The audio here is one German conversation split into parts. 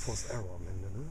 Hat dann auch einen Unforced Error am Ende, ne?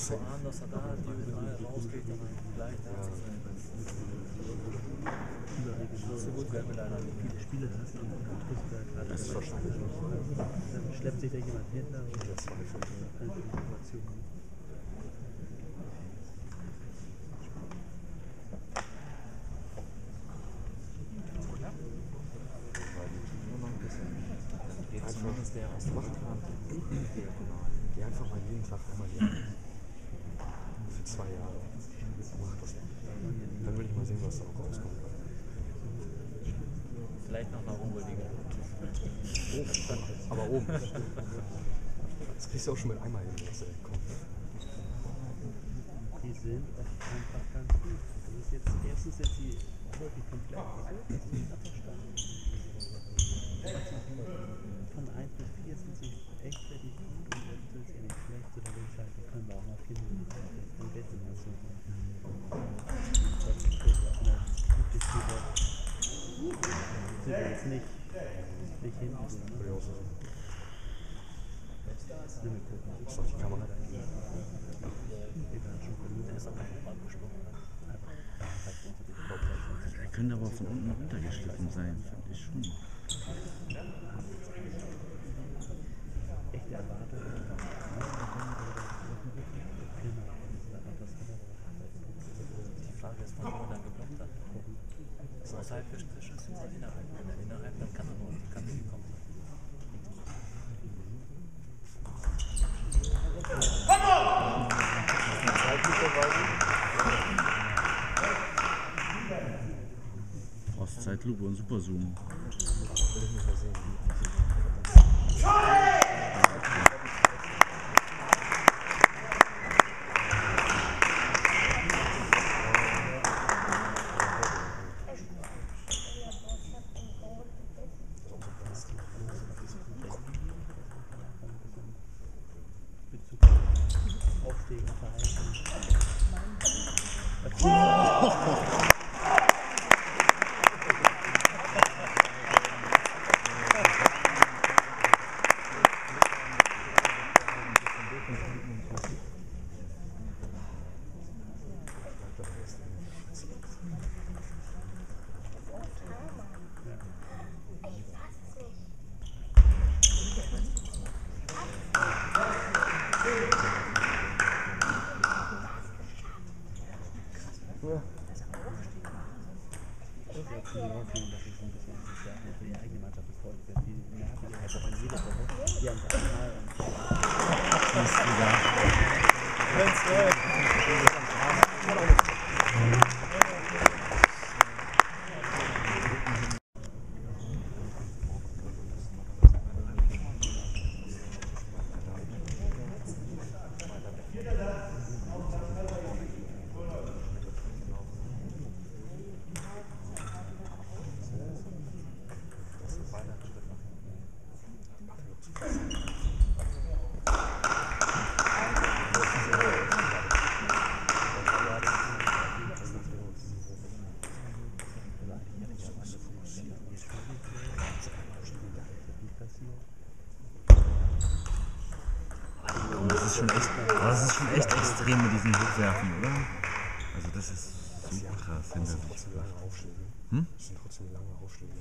Da zu ahnen, dass er da die drei rausgeht, dann gleich da zu sein. So gut werden wir leider nicht. viele Spiele hast und da gerade. Das ist wahrscheinlich nicht. Dann schleppt sich da jemand und Der Zweifel. alle Informationen. Zumindest der aus dem Machtplan. Geh einfach mal jeden Tag einmal hier. Mal sehen, was da auch rauskommt. Vielleicht noch eine Rumwürdige. Aber oben. Das kriegst du auch schon mit einmal hin, dass er kommt. sind oft einfach ganz gut. Das ist jetzt, erstens sind sie häufig komplett das ist einfach stark. Von 1 bis 4 sind sie echt richtig gut und jetzt sind sie nicht schlecht, so da würde ich sagen, können wir auch noch hin. Ein bisschen was so. Das ist jetzt nicht, nicht hinten ne? ist doch die Kamera. Halt. Er könnte aber von unten runtergeschliffen sein, finde ich schon. echte Erwartung. Genau. Das hat er Die Frage ist, von wo er dann geblockt hat. Ist außerhalb des Oder innerhalb? Wenn er innerhalb, dann kann er nur gekommen sein. Ostzeitlupe und Superzoom. ハハハハ! Schon echt, das ist schon echt extrem mit diesem Hochwerfen, oder? Also das ist so krass hinter sich. Hm? Das sind trotzdem lange Aufschläge.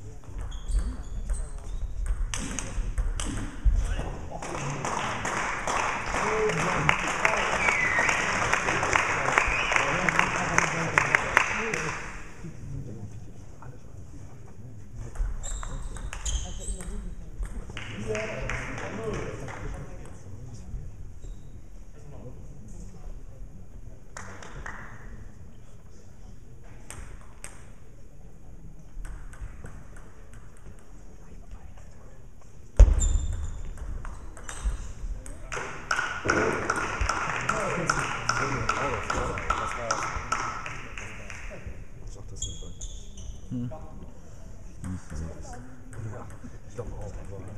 Ich sag das nicht weiter. Ja, ich glaube auch, aber ein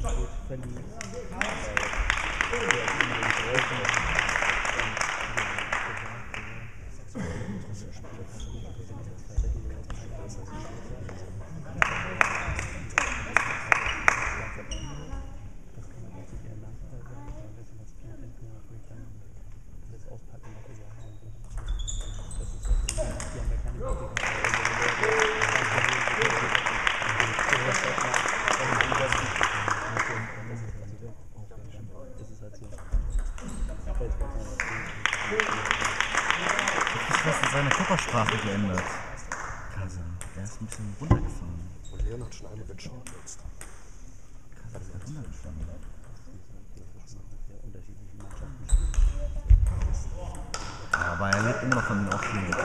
Schritt verließ. Das kann aber auch sicher ein Nachteil sein, aber ein bisschen was Spieltempo natürlich dann das Auspacken noch wieder haben. Das ist das, die haben ja keine Möglichkeit. Das ist halt so. Aber jetzt weiß man, was Ich weiß, Körpersprache geändert. Kasa, er ist ein bisschen runtergefahren. und Leon hat schon einmal geschaut jetzt. Kasa ist runtergefahren. aber er lebt immer noch von den Aufschlägen.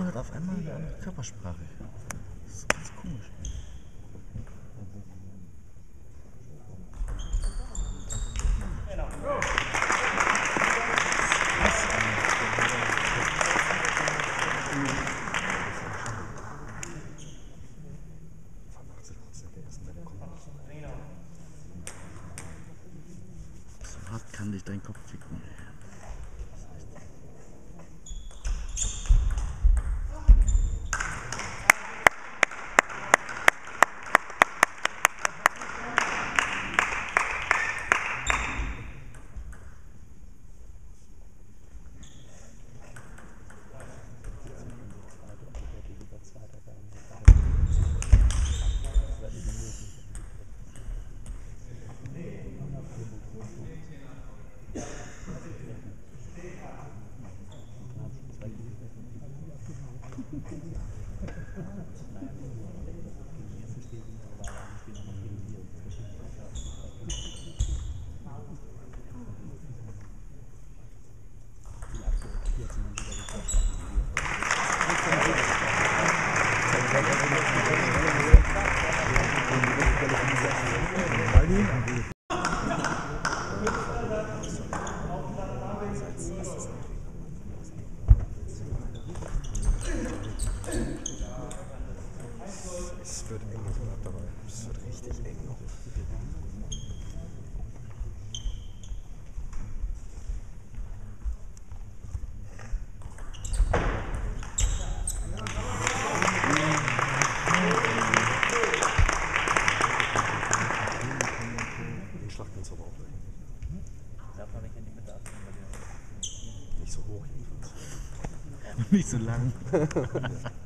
sondern hat auf einmal eine andere Körpersprache. es wird eng noch dabei. Es wird richtig eng noch. nicht so lang.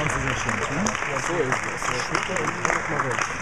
Ganze sehr schön. Ne? Ja, so ist es.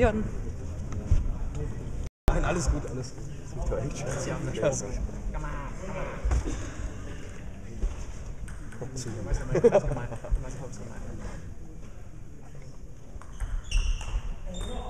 Stadion. Nein, alles gut, alles. Das macht ja echt Scheiße. Scheiße. Kommt zu.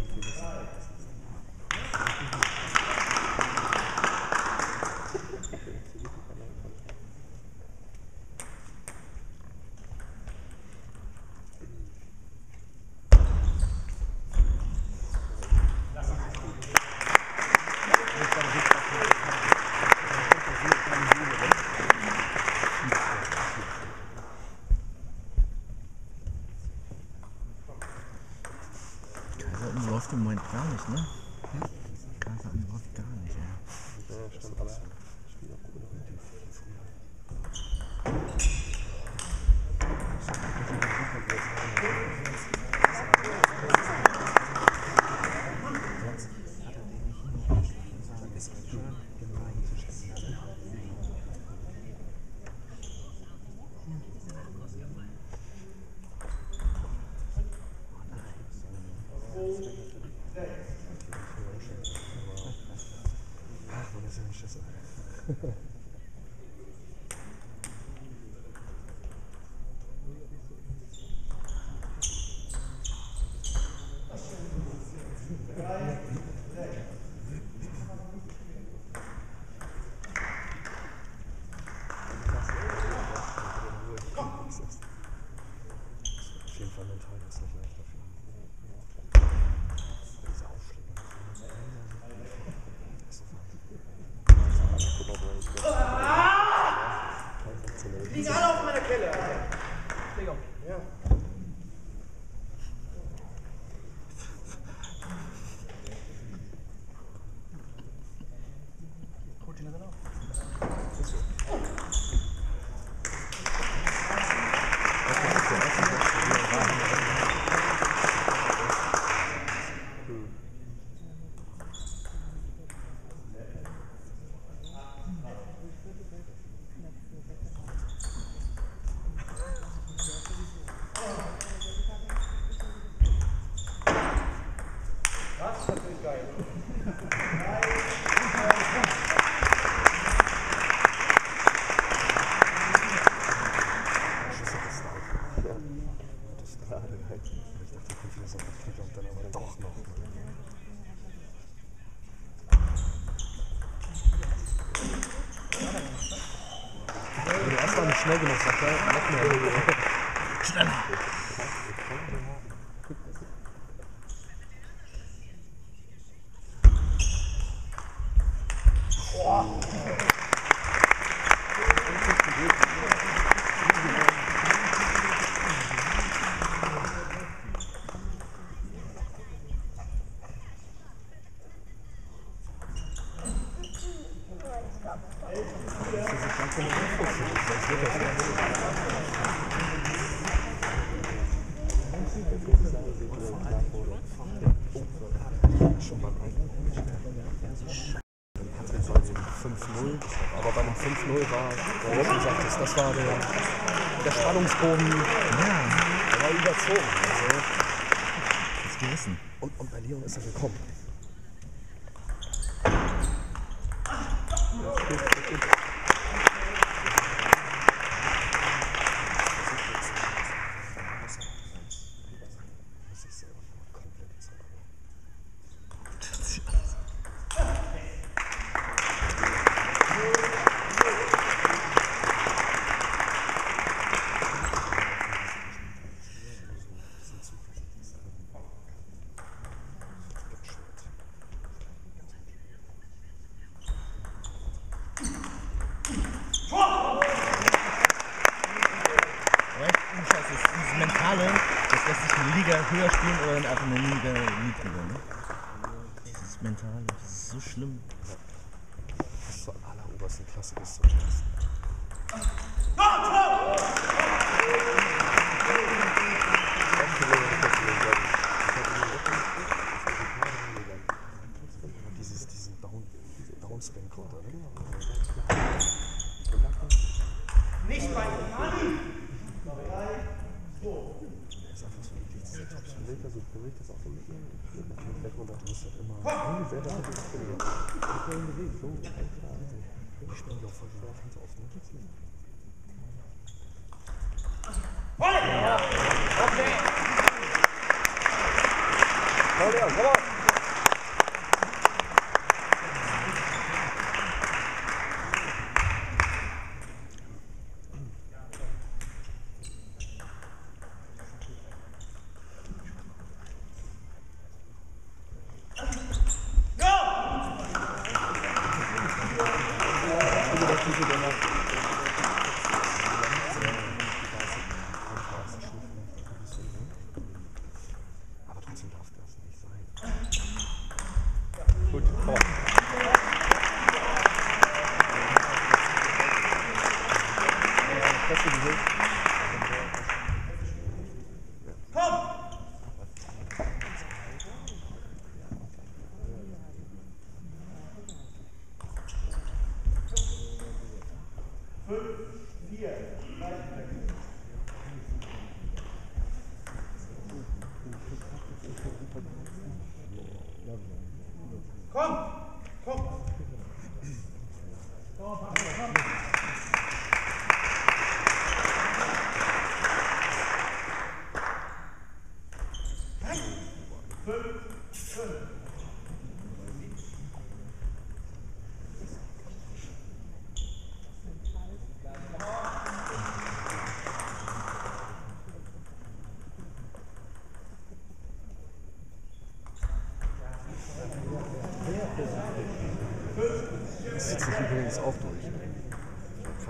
schnell genug, sagt er. Noch mehr. Schneller! Italien. Das ist so schlimm. Das ist zur allerobersten Klasse, ist so scheiße.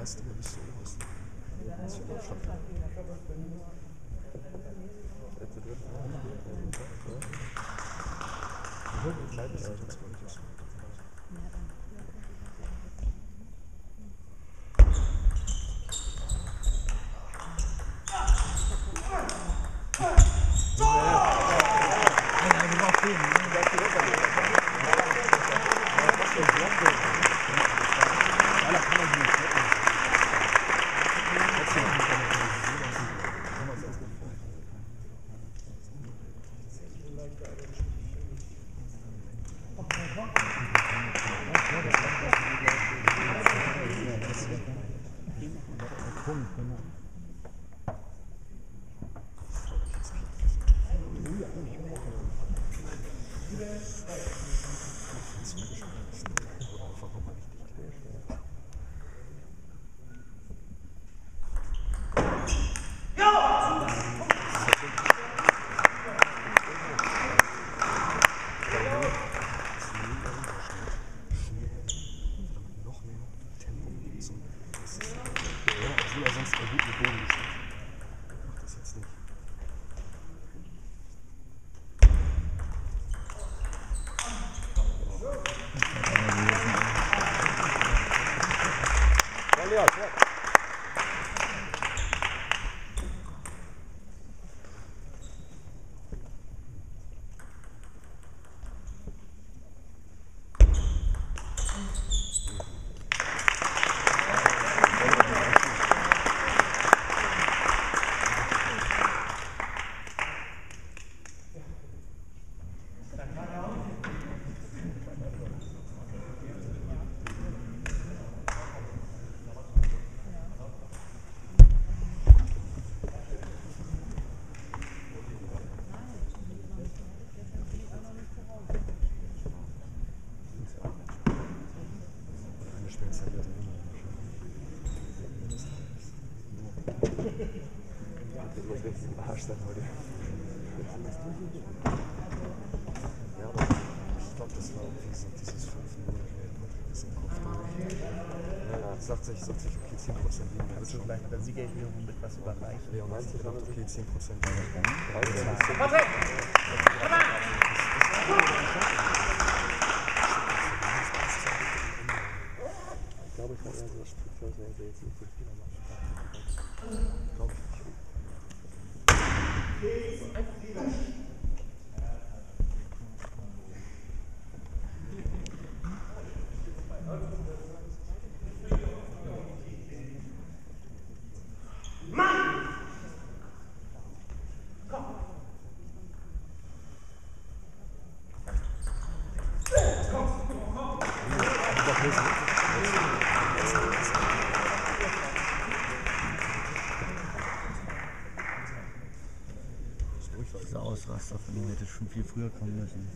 fast immer bis zu Obersten. Das ist ja dann heute. Ja, aber ich glaube, das war wie gesagt dieses 5 0 ist im Kopf durch. Ja, sagt sich, sagt sich, okay, 10% liegen wir du schon. vielleicht mit der Siegerehrung mit was überreichen? Leon meint sich gedacht, okay, 10% liegen Ich glaube, ich war eher so strikt, dass er jetzt nicht so Fehler macht. Glaube ich nicht. Hätte schon viel früher kommen müssen.